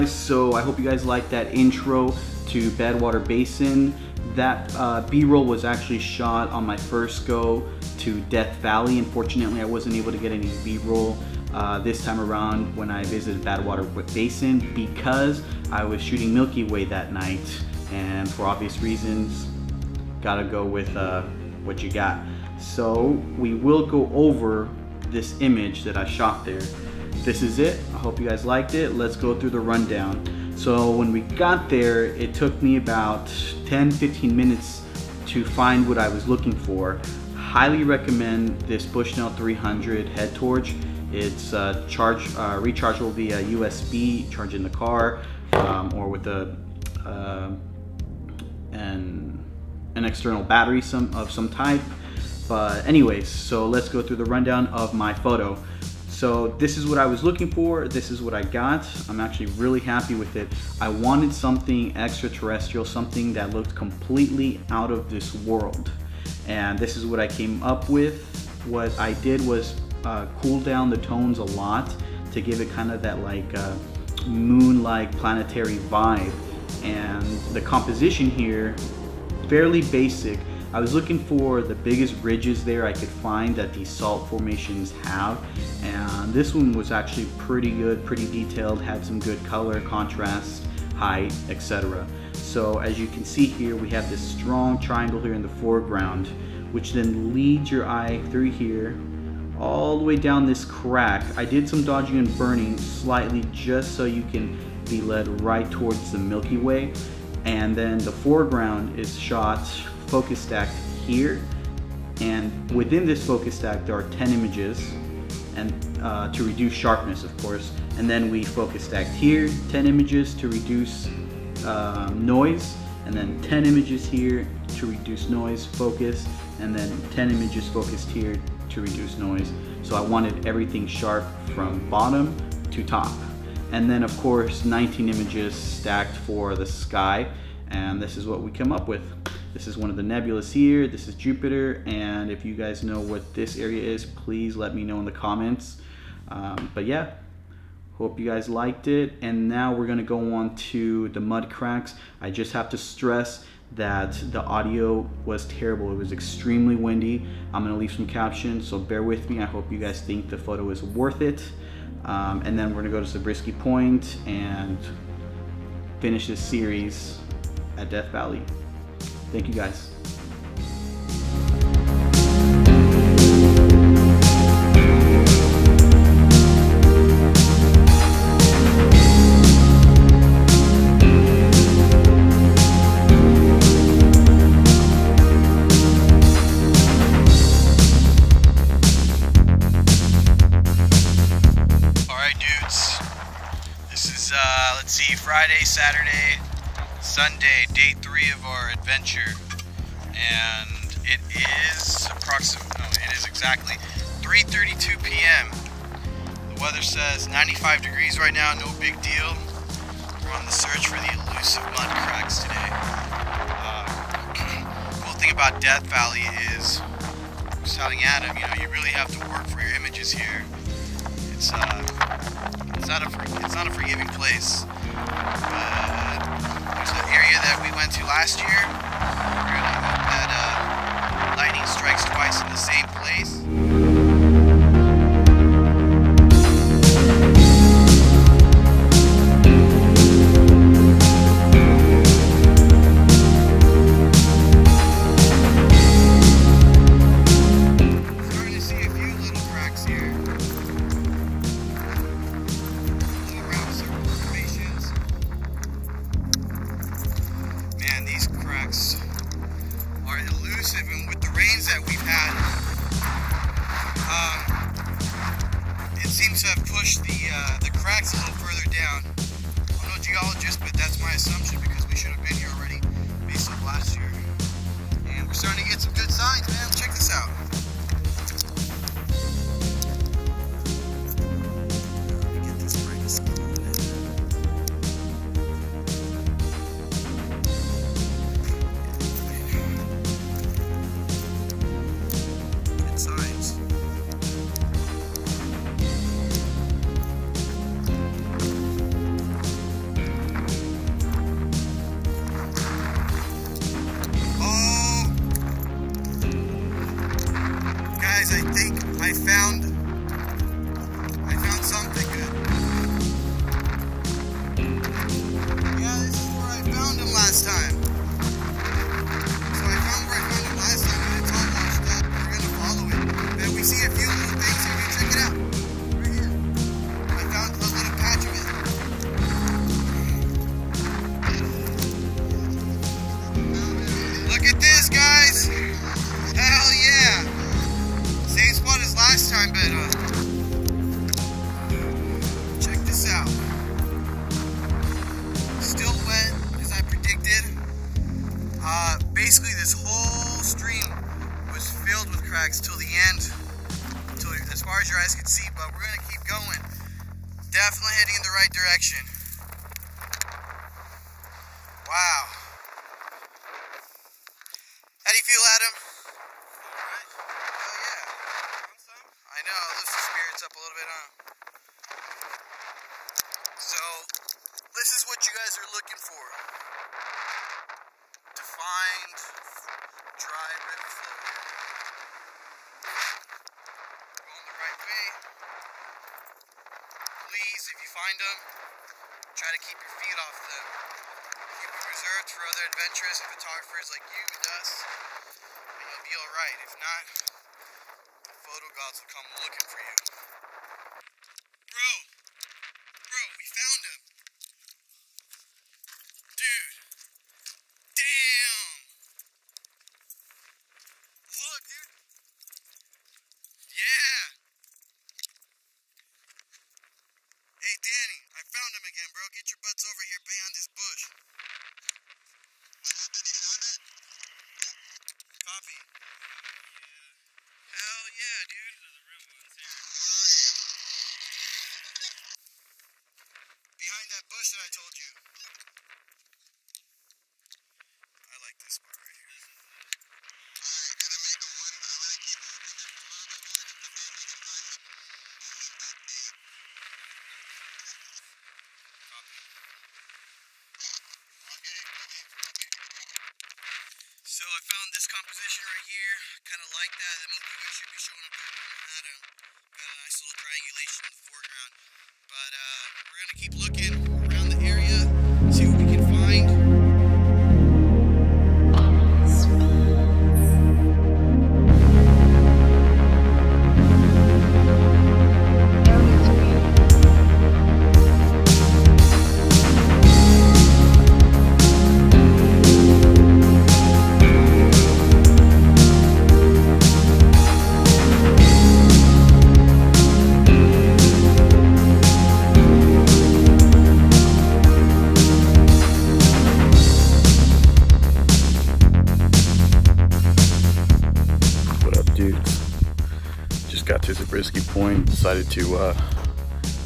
guys, so I hope you guys liked that intro to Badwater Basin. That uh, B-roll was actually shot on my first go to Death Valley. Unfortunately, I wasn't able to get any B-roll uh, this time around when I visited Badwater Basin because I was shooting Milky Way that night and for obvious reasons, gotta go with uh, what you got. So we will go over this image that I shot there. This is it. I hope you guys liked it. Let's go through the rundown. So when we got there, it took me about 10, 15 minutes to find what I was looking for. Highly recommend this Bushnell 300 head torch. It's uh, charge, uh, rechargeable via USB, charge in the car, um, or with a uh, an, an external battery some, of some type. But anyways, so let's go through the rundown of my photo. So this is what I was looking for. This is what I got. I'm actually really happy with it. I wanted something extraterrestrial, something that looked completely out of this world. And this is what I came up with. What I did was uh, cool down the tones a lot to give it kind of that like uh, moon-like planetary vibe. And the composition here, fairly basic, I was looking for the biggest ridges there I could find that these salt formations have and this one was actually pretty good, pretty detailed, had some good color, contrast, height, etc. So as you can see here we have this strong triangle here in the foreground which then leads your eye through here all the way down this crack. I did some dodging and burning slightly just so you can be led right towards the Milky Way and then the foreground is shot focus stack here. And within this focus stack there are 10 images and uh, to reduce sharpness of course. And then we focus stacked here 10 images to reduce um, noise. And then 10 images here to reduce noise focus. And then 10 images focused here to reduce noise. So I wanted everything sharp from bottom to top. And then of course 19 images stacked for the sky. And this is what we come up with this is one of the nebulas here. This is Jupiter. And if you guys know what this area is, please let me know in the comments. Um, but yeah, hope you guys liked it. And now we're to go on to the mud cracks. I just have to stress that the audio was terrible. It was extremely windy. I'm to leave some captions, so bear with me. I hope you guys think the photo is worth it. Um, and then we're to go to Zabriskie Point and finish this series at Death Valley. Thank you guys. All right, dudes. This is uh, let's see, Friday, Saturday, Sunday, day three of our adventure. And it is approximately, no, it is exactly 3.32 p.m. The weather says 95 degrees right now, no big deal. We're on the search for the elusive mud cracks today. Uh, cool thing about Death Valley is, I was telling Adam, you know, you really have to work for your images here. It's, uh, it's not a, it's not a forgiving place. But there's an area that we went to last year. We're gonna hope that uh, lightning strikes twice could see. But we're gonna keep going. Definitely heading in the right direction. Wow. How do you feel, Adam? Alright. Hell yeah. I know, it lifts the spirits up a little bit, huh? So, this is what you guys are looking for. To find dry river flow here. Going the right way. Please, if you find them, try to keep your feet off them. Keep them reserved for other adventurous and photographers like you and us. And you'll be alright. If not, the photo gods will come looking for you. Bro! Bro, we found him! Dude! Damn! Look, dude! Yeah! Hey, Danny, I found him again, bro. Get your butts over here behind this bush. What happened? You found it? Copy. Hell yeah, dude. Where are you? Behind that bush that I told you. I like this spot right here. Alright, gonna make a one, but I'm gonna keep moving just a little bit more just to see if we can find it. Won't get that deep. Copy. Okay, copy, copy. So I found this composition right here. Kind of like that. The Milky Way should be showing up there. Got a nice little triangulation in the foreground. But uh, we're gonna keep looking To Zabriskie Point. Decided to uh,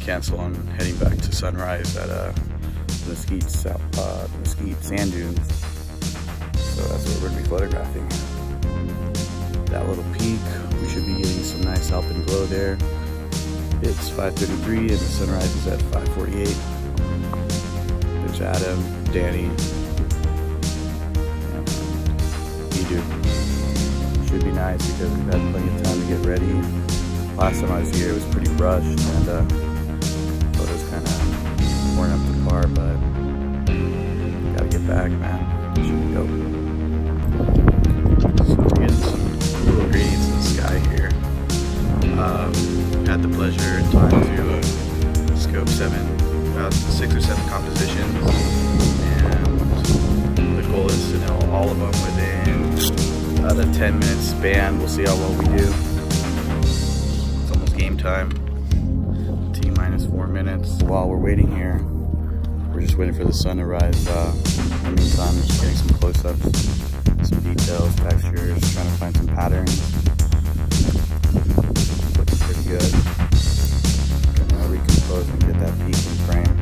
cancel on heading back to Sunrise at uh, Mesquite, uh, Mesquite Sand Dunes. So that's what we're gonna be photographing. That little peak. We should be getting some nice alpenglow there. It's 5:33 and the sunrise is at 5:48. There's Adam, Danny, and Edu should be nice because we've had plenty of time to get ready. Last time I was here, it was pretty rushed and uh, photos kind of weren't up to par, but gotta get back, man. Should be four minutes. While we're waiting here, we're just waiting for the sun to rise. Uh, in the meantime, just getting some close-ups, some details, textures, trying to find some patterns. Looking pretty good. Gonna recompose and get that peak frame.